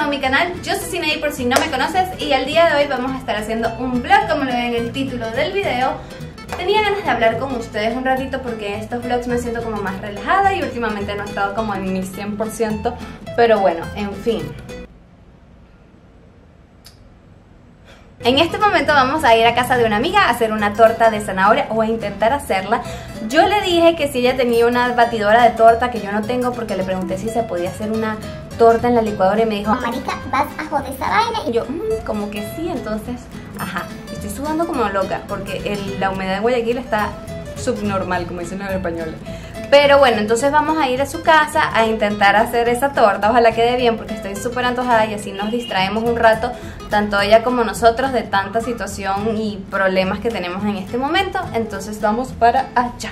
a mi canal, yo soy Cineí por si no me conoces y el día de hoy vamos a estar haciendo un vlog como lo ven en el título del video Tenía ganas de hablar con ustedes un ratito porque en estos vlogs me siento como más relajada y últimamente no he estado como en mi 100% pero bueno, en fin En este momento vamos a ir a casa de una amiga a hacer una torta de zanahoria o a intentar hacerla. Yo le dije que si ella tenía una batidora de torta que yo no tengo porque le pregunté si se podía hacer una torta en la licuadora y me dijo, Marica, vas a joder esa vaina. Y yo, mmm, como que sí, entonces, ajá, estoy sudando como loca porque la humedad de Guayaquil está subnormal, como dicen los españoles. Pero bueno, entonces vamos a ir a su casa a intentar hacer esa torta. Ojalá quede bien porque estoy súper antojada y así nos distraemos un rato, tanto ella como nosotros, de tanta situación y problemas que tenemos en este momento. Entonces vamos para allá.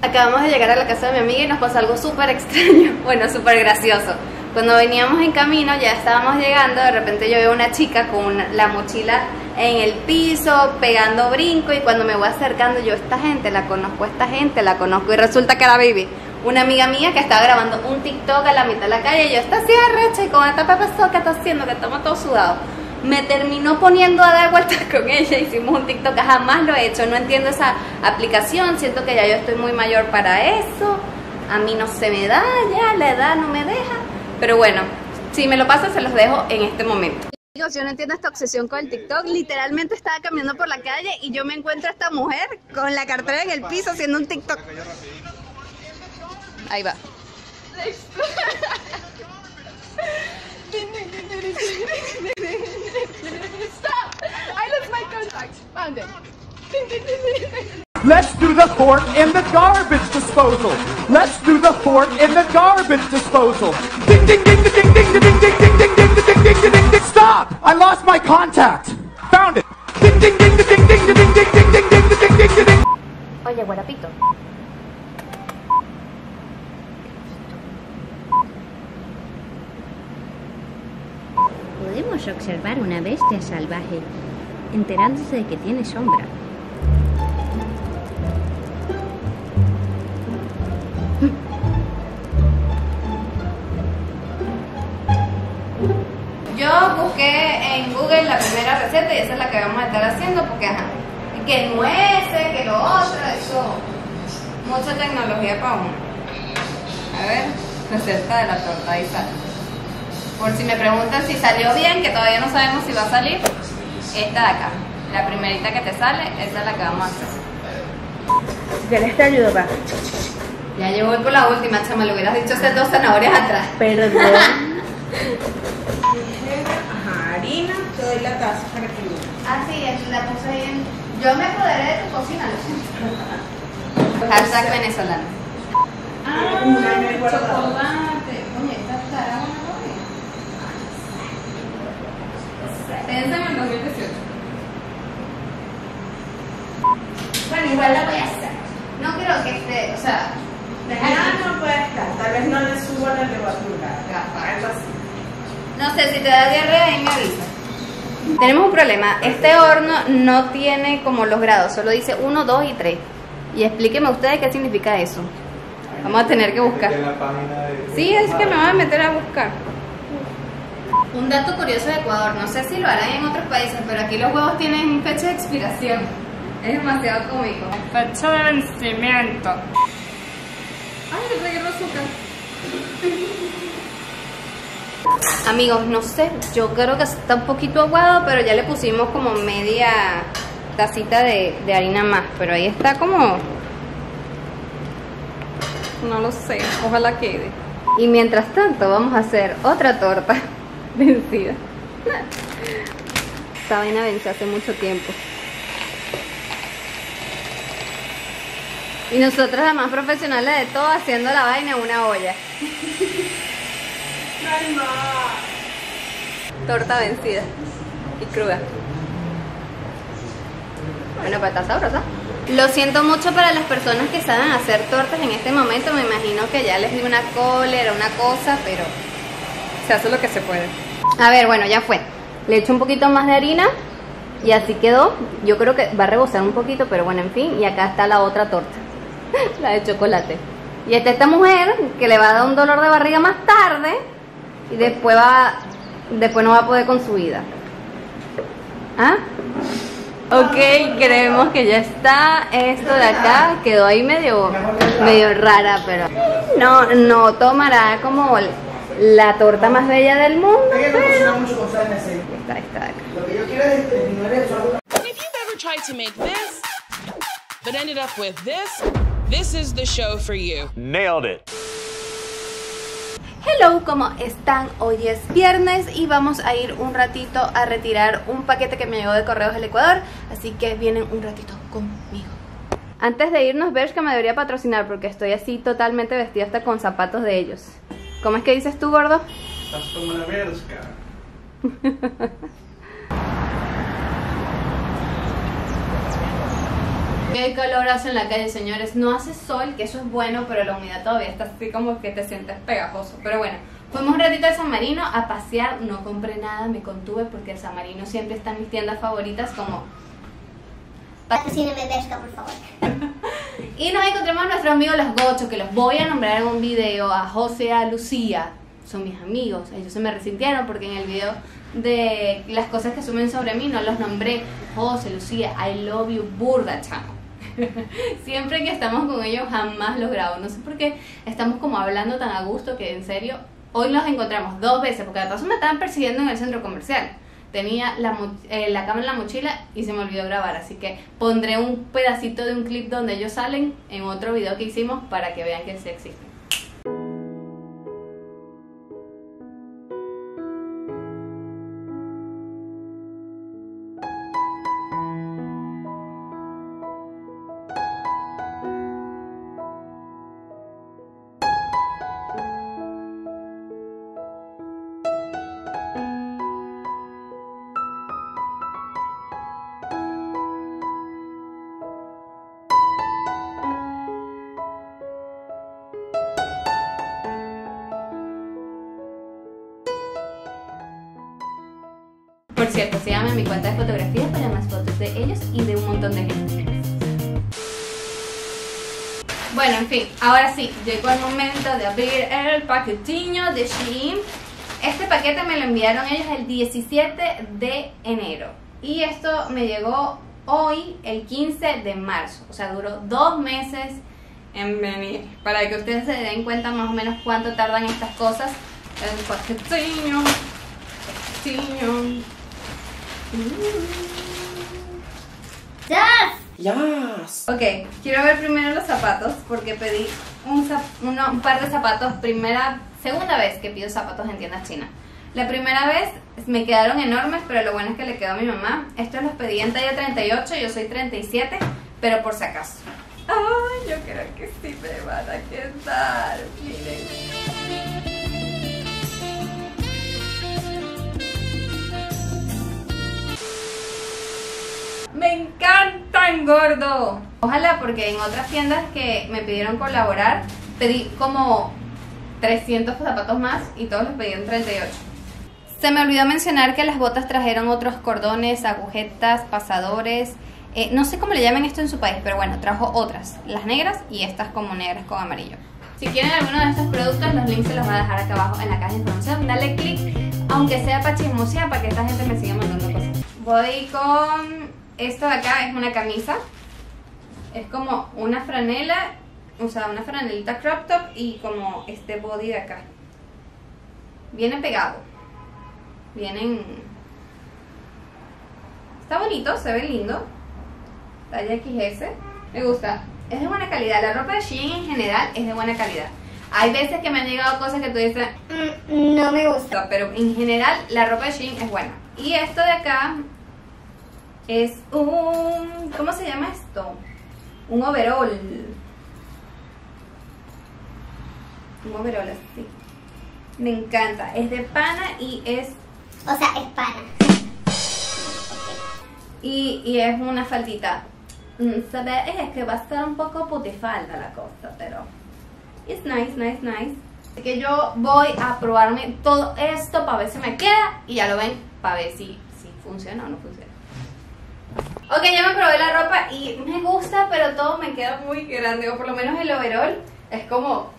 Acabamos de llegar a la casa de mi amiga y nos pasó algo súper extraño, bueno, súper gracioso. Cuando veníamos en camino, ya estábamos llegando, de repente yo veo una chica con la mochila en el piso, pegando brinco y cuando me voy acercando yo, esta gente la conozco, esta gente la conozco y resulta que era Baby, una amiga mía que estaba grabando un TikTok a la mitad de la calle y yo, está así arrecha y con esta pepezo que está haciendo, que estamos todos sudados. Me terminó poniendo a dar vueltas con ella, hicimos un TikTok, jamás lo he hecho, no entiendo esa aplicación, siento que ya yo estoy muy mayor para eso, a mí no se me da ya, la edad no me deja pero bueno, si me lo pasa se los dejo en este momento. Yo no entiendo esta obsesión con el TikTok. Literalmente estaba caminando por la calle y yo me encuentro a esta mujer con la cartera en el piso haciendo un TikTok. Ahí va. Stop! I lost my contact. Found it. Let's do the fork in the garbage disposal. Let's do the fork in the garbage disposal. Stop! I lost my contact. Found it. Oye, guarapito. Podemos observar una bestia salvaje, enterándose de que tiene sombra. Busqué en Google la primera receta y esa es la que vamos a estar haciendo porque ajá, que nueces, que lo otro, eso, mucha tecnología para uno. A ver, receta de la torta, ahí sale. Por si me preguntan si salió bien, que todavía no sabemos si va a salir, esta de acá, la primerita que te sale, esa es la que vamos a hacer. ¿Quieres te ayudo, pa? Ya yo voy por la última, chama, le hubieras dicho hacer dos zanahorias atrás. Perdón. Ajá, harina, te doy la taza para que lo Así es, la puse ahí en... Yo me apoderé de tu cocina, lo siento. Hashtag venezolano. Ah, chocolate. Oye, esta estará buena. Piensa en el 2018. Bueno, igual la voy a hacer. No creo que esté, o sea... Ya no puede estar, tal vez no le subo la levadura, algo así. No sé, si te da diarrea ahí me avisa. Tenemos un problema. Este horno no tiene como los grados, solo dice 1, 2 y 3. Y explíqueme ustedes qué significa eso. Vamos a tener que buscar. Sí, es que me voy a meter a buscar. Un dato curioso de Ecuador, no sé si lo harán en otros países, pero aquí los huevos tienen fecha de expiración. Es demasiado cómico. Fecha de vencimiento. Ay, le tragué el azúcar. Amigos, no sé, yo creo que está un poquito aguado, pero ya le pusimos como media tacita de, harina más, pero ahí está como... No lo sé, ojalá quede. Y mientras tanto vamos a hacer otra torta vencida. Esta vaina venció hace mucho tiempo. Y nosotros las más profesionales de todo haciendo la vaina en una olla. Torta vencida y cruda. Bueno, pues está sabrosa. Lo siento mucho para las personas que saben hacer tortas en este momento. Me imagino que ya les di una cólera, una cosa, pero se hace lo que se puede. A ver, bueno, ya fue. Le echo un poquito más de harina y así quedó. Yo creo que va a rebosar un poquito, pero bueno, en fin. Y acá está la otra torta, la de chocolate. Y esta mujer que le va a dar un dolor de barriga más tarde y después va después no va a poder con su vida. ¿Ah? Ok, creemos que ya está. Esto de acá quedó ahí medio, medio rara, pero no, no tomará como la torta más bella del mundo. Pero está, está acá. If you've ever tried to make this, but ended up with this, this is the show for you. Nailed it. Hello, ¿cómo están? Hoy es viernes y vamos a ir un ratito a retirar un paquete que me llegó de Correos del Ecuador, así que vienen un ratito conmigo. Antes de irnos, Bershka me debería patrocinar porque estoy así totalmente vestida hasta con zapatos de ellos. ¿Cómo es que dices tú, gordo? Estás como la Berska. Qué calor hace en la calle, señores. No hace sol, que eso es bueno, pero la humedad todavía está así como que te sientes pegajoso. Pero bueno, fuimos un ratito al San Marino a pasear. No compré nada, me contuve porque el San Marino siempre está en mis tiendas favoritas como... Patrocíname Bershka, por favor. Y nos encontramos a nuestros amigos los gochos, que los voy a nombrar en un video, a José, a Lucía. Son mis amigos. Ellos se me resintieron porque en el video de las cosas que suben sobre mí no los nombré. José, Lucía, I love you, burda, chamo. Siempre que estamos con ellos jamás los grabo. No sé por qué estamos como hablando tan a gusto que en serio hoy los encontramos dos veces porque de paso me estaban persiguiendo en el centro comercial. Tenía la, eh, la cámara en la mochila y se me olvidó grabar, así que pondré un pedacito de un clip donde ellos salen en otro video que hicimos para que vean que sí existen. Por cierto, síganme en mi cuenta de fotografías para más fotos de ellos y de un montón de gente. Bueno, en fin, ahora sí, llegó el momento de abrir el paquetiño de Shein. Este paquete me lo enviaron ellos el 17 de enero. Y esto me llegó hoy, el 15 de marzo. O sea, duró dos meses en venir. Para que ustedes se den cuenta más o menos cuánto tardan estas cosas. El paquetiño. ¡Yes! Ok, quiero ver primero los zapatos porque pedí un, zap- uno- un par de zapatos, primera, segunda vez que pido zapatos en tiendas chinas. La primera vez me quedaron enormes, pero lo bueno es que le quedó a mi mamá. Estos los pedí en talla 38, yo soy 37, pero por si acaso. Ay, yo creo que sí me van a quedar. Miren. Me encantan, gordo. Ojalá, porque en otras tiendas que me pidieron colaborar, pedí como 300 zapatos más y todos los pedí en 38. Se me olvidó mencionar que las botas trajeron otros cordones, agujetas, pasadores. eh, no sé cómo le llaman esto en su país, pero bueno, trajo otras. Las negras y estas como negras con amarillo. Si quieren alguno de estos productos, los links se los voy a dejar acá abajo en la caja de información. Dale click, aunque sea para chismosear, para que esta gente me siga mandando cosas. Voy con esto de acá, es una camisa. Es como una franela, o sea, una franelita crop top y como este body de acá. Viene pegado. Vienen... Está bonito, se ve lindo. Talla XS. Me gusta. Es de buena calidad. La ropa de Shein en general es de buena calidad. Hay veces que me han llegado cosas que tú dices, Mm, no me gusta. pero en general la ropa de Shein es buena. Y esto de acá es un... ¿Cómo se llama esto? Un overall. Un overall así. Me encanta. Es de pana y es O sea, es pana. Y, y es una faldita. Mm, ve, es que va a estar un poco putifalda la cosa, pero it's nice, nice, nice. Así que yo voy a probarme todo esto para ver si me queda y ya lo ven para ver si, si funciona o no funciona. Ok, ya me probé la ropa y me gusta, pero todo me queda muy grande, o por lo menos el overall es como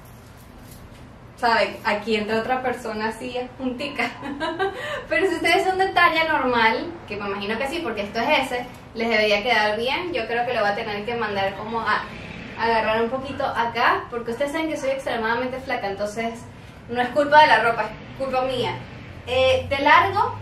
¿saben? Aquí entra otra persona así, juntica. Pero si ustedes son de talla normal, que me imagino que sí, porque esto es ese, les debería quedar bien. Yo creo que lo voy a tener que mandar como a agarrar un poquito acá, porque ustedes saben que soy extremadamente flaca, entonces no es culpa de la ropa, es culpa mía. Eh, de largo,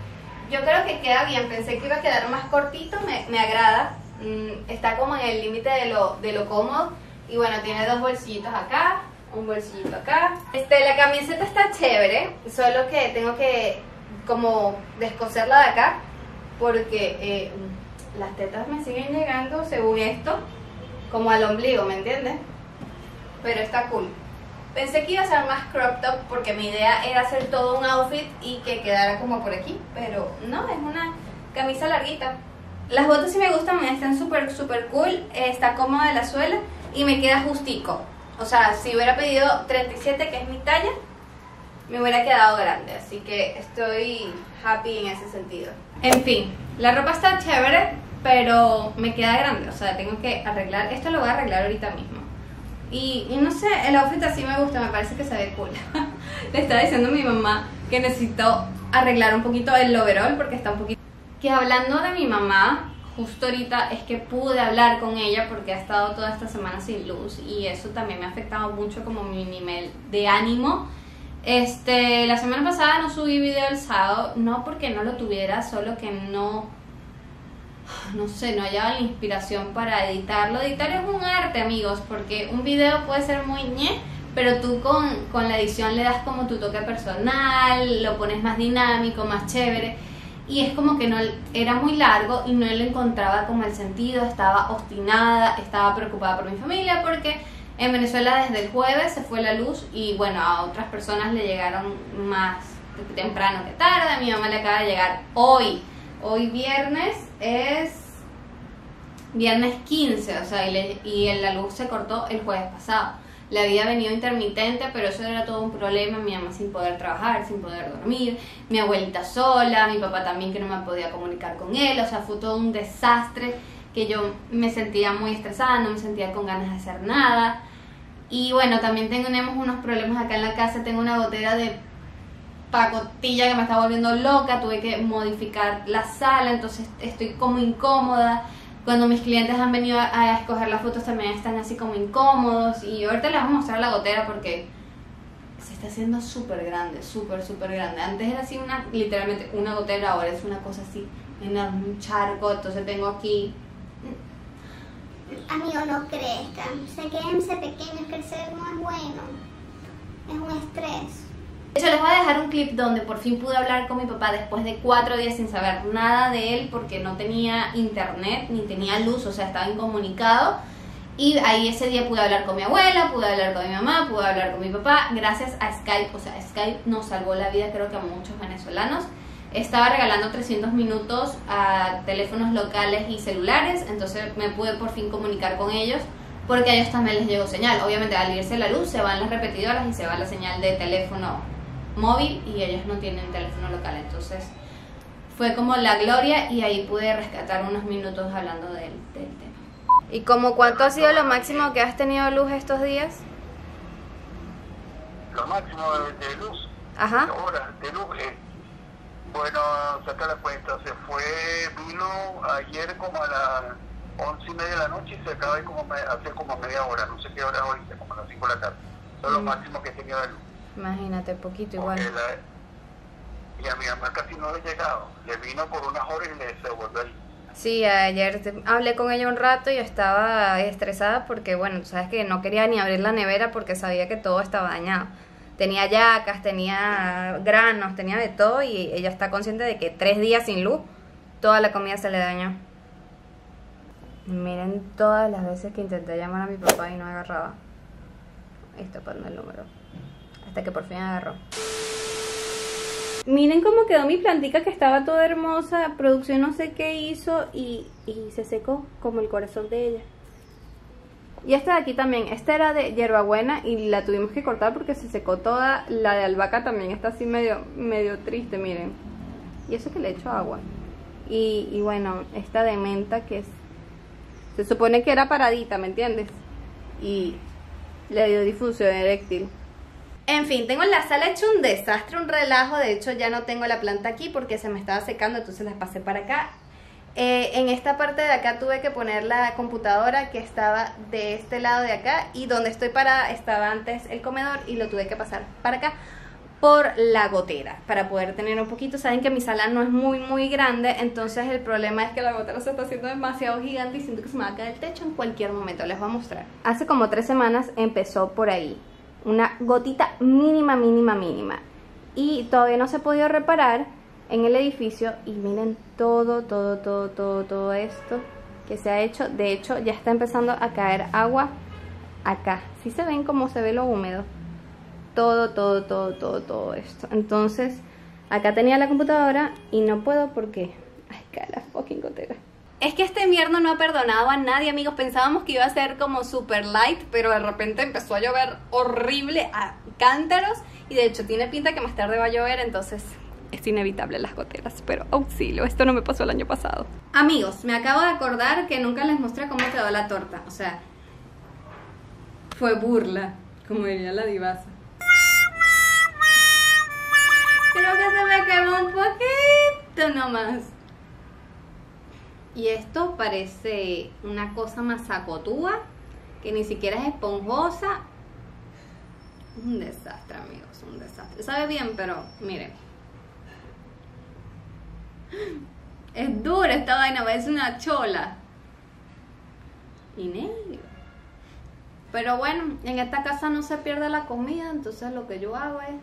yo creo que queda bien. Pensé que iba a quedar más cortito, me, agrada. Mm, está como en el límite de lo, de lo cómodo. Y bueno, tiene dos bolsillitos acá, un bolsillito acá. Este, la camiseta está chévere, solo que tengo que como descoserla de acá porque eh, las tetas me siguen llegando según esto como al ombligo, ¿me entiendes? Pero está cool. Pensé que iba a ser más crop top porque mi idea era hacer todo un outfit y que quedara como por aquí, pero no, es una camisa larguita. Las botas sí me gustan, están súper, súper cool, está cómoda la suela y me queda justico. O sea, si hubiera pedido 37, que es mi talla, me hubiera quedado grande. Así que estoy happy en ese sentido. En fin, la ropa está chévere, pero me queda grande. O sea, tengo que arreglar. Esto lo voy a arreglar ahorita mismo. Y, y no sé, el outfit así me gusta, me parece que se ve cool. Le estaba diciendo a mi mamá que necesito arreglar un poquito el overall porque está un poquito... Que hablando de mi mamá, justo ahorita es que pude hablar con ella porque ha estado toda esta semana sin luz y eso también me ha afectado mucho como mi nivel de ánimo. Este, la semana pasada no subí video el sábado, no porque no lo tuviera, solo que no, no sé, no hallaba la inspiración para editarlo. Editar es un arte, amigos, porque un video puede ser muy ñe, pero tú con, con la edición le das como tu toque personal, lo pones más dinámico, más chévere. Y es como que no era muy largo y no le encontraba como el sentido, estaba obstinada, estaba preocupada por mi familia porque en Venezuela desde el jueves se fue la luz y bueno, a otras personas le llegaron más temprano que tarde, a mi mamá le acaba de llegar hoy, hoy viernes es viernes 15, o sea, y, le- y la luz se cortó el jueves pasado. Le había venido intermitente, pero eso era todo un problema. Mi mamá sin poder trabajar, sin poder dormir, mi abuelita sola, mi papá también que no me podía comunicar con él. O sea, fue todo un desastre que yo me sentía muy estresada, no me sentía con ganas de hacer nada. Y bueno, también tenemos unos problemas acá en la casa. Tengo una gotera de pacotilla que me está volviendo loca. Tuve que modificar la sala, entonces estoy como incómoda. Cuando mis clientes han venido a, escoger las fotos también están así como incómodos. Y ahorita les voy a mostrar la gotera porque se está haciendo súper grande, súper, súper grande. Antes era así una, literalmente una gotera, ahora es una cosa así enorme, un charco. Entonces tengo aquí Amigo, no crezcan. Se quédense pequeños, crecer no es bueno. Es un estrés. De les voy a dejar un clip donde por fin pude hablar con mi papá después de cuatro días sin saber nada de él porque no tenía internet ni tenía luz, o sea, estaba incomunicado. Y ahí ese día pude hablar con mi abuela, pude hablar con mi mamá, pude hablar con mi papá, gracias a Skype. O sea, Skype nos salvó la vida, creo que a muchos venezolanos. Estaba regalando 300 minutos a teléfonos locales y celulares, entonces me pude por fin comunicar con ellos porque a ellos también les llegó señal. Obviamente al irse la luz se van las repetidoras y se va la señal de teléfono móvil y ellos no tienen teléfono local. Entonces fue como la gloria y ahí pude rescatar unos minutos hablando del, del tema. ¿Y como cuánto ha sido lo máximo que has tenido luz estos días? Lo máximo de, de luz, Ajá. horas de luz, eh, bueno, saca la cuenta, se fue, vino ayer como a las once y media de la noche y se acaba de como me- hace como media hora, no sé qué hora es ahorita, como a las cinco de la tarde. Eso es lo Mm. máximo que he tenido de luz. Imagínate, poquito la- y a mi mamá casi no le ha llegado. Le vino por unas horas y le se volvió ahí. Sí, ayer hablé con ella un rato y estaba estresada porque, bueno, tú sabes que no quería ni abrir la nevera porque sabía que todo estaba dañado. Tenía yacas, tenía granos, tenía de todo y ella está consciente de que tres días sin luz, toda la comida se le dañó. Miren todas las veces que intenté llamar a mi papá y no agarraba. Ahí está poniendo el número. Hasta que por fin agarró. Miren cómo quedó mi plantica que estaba toda hermosa. Producción no sé qué hizo y, y se secó como el corazón de ella. Y esta de aquí también. Esta era de hierbabuena y la tuvimos que cortar porque se secó toda. La de albahaca también está así medio, medio triste, miren. Y eso que le echo agua. Y, y bueno, esta de menta que es... Se supone que era paradita, ¿me entiendes? Y le dio difusión eréctil. En fin, tengo la sala hecho un desastre, un relajo. De hecho, ya no tengo la planta aquí porque se me estaba secando, entonces la pasé para acá. Eh, en esta parte de acá tuve que poner la computadora que estaba de este lado de acá y donde estoy parada estaba antes el comedor y lo tuve que pasar para acá por la gotera para poder tener un poquito. Saben que mi sala no es muy muy grande, entonces el problema es que la gotera se está haciendo demasiado gigante y siento que se me va a caer el techo en cualquier momento. Les voy a mostrar. Hace como tres semanas empezó por ahí una gotita mínima, mínima, mínima. Y todavía no se ha podido reparar en el edificio. Y miren todo, todo, todo, todo, todo esto que se ha hecho. De hecho, ya está empezando a caer agua acá. Si se ven cómo se ve lo húmedo. Todo, todo, todo, todo, todo esto. Entonces, acá tenía la computadora y no puedo porque... Ay, cae la fucking gotera. Es que este invierno no ha perdonado a nadie, amigos. Pensábamos que iba a ser como super light, pero de repente empezó a llover horrible a cántaros. Y de hecho tiene pinta que más tarde va a llover, entonces es inevitable las goteras. Pero auxilio, esto no me pasó el año pasado. Amigos, me acabo de acordar que nunca les mostré cómo quedó la torta. O sea, fue burla, como diría la divasa. Creo que se me quemó un poquito nomás. Y esto parece una cosa masacotúa, que ni siquiera es esponjosa. Un desastre, amigos, un desastre. Sabe bien, pero miren. Es dura esta vaina, parece una chola. Y negro. Pero bueno, en esta casa no se pierde la comida, entonces lo que yo hago es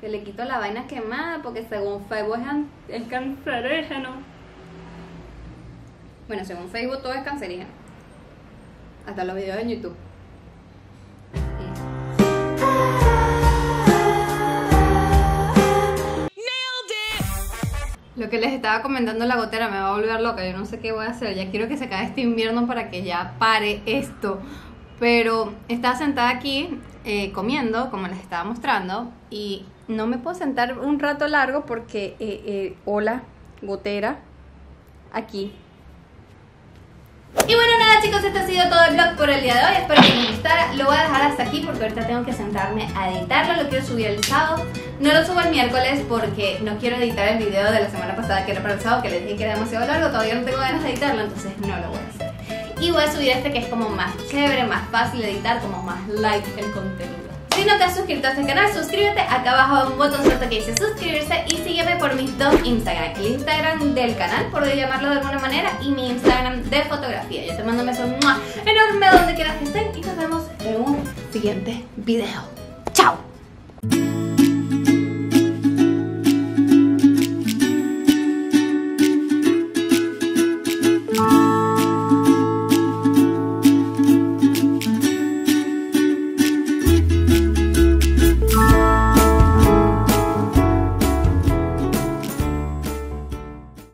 que le quito la vaina quemada, porque según Facebook es, es cancerígeno. Bueno, según Facebook todo es cancerígeno. Hasta los videos en YouTube. Lo que les estaba comentando la gotera me va a volver loca. Yo no sé qué voy a hacer. Ya quiero que se acabe este invierno para que ya pare esto. Pero estaba sentada aquí eh, comiendo, como les estaba mostrando, y no me puedo sentar un rato largo porque, eh, eh, hola, gotera, aquí. Y bueno, nada chicos, este ha sido todo el vlog por el día de hoy. Espero que les gustara. Lo voy a dejar hasta aquí porque ahorita tengo que sentarme a editarlo. Lo quiero subir el sábado. No lo subo el miércoles porque no quiero editar el video de la semana pasada que era para el sábado, que les dije que era demasiado largo. Todavía no tengo ganas de editarlo, entonces no lo voy a hacer. Y voy a subir este que es como más chévere, más fácil de editar, como más light el contenido. Si no te has suscrito a este canal, suscríbete. Acá abajo hay un botoncito que dice suscribirse y sígueme por mis dos Instagram. El Instagram del canal, por llamarlo de alguna manera, y mi Instagram de fotografía. Yo te mando un beso enorme donde quieras que estén y nos vemos en un siguiente video.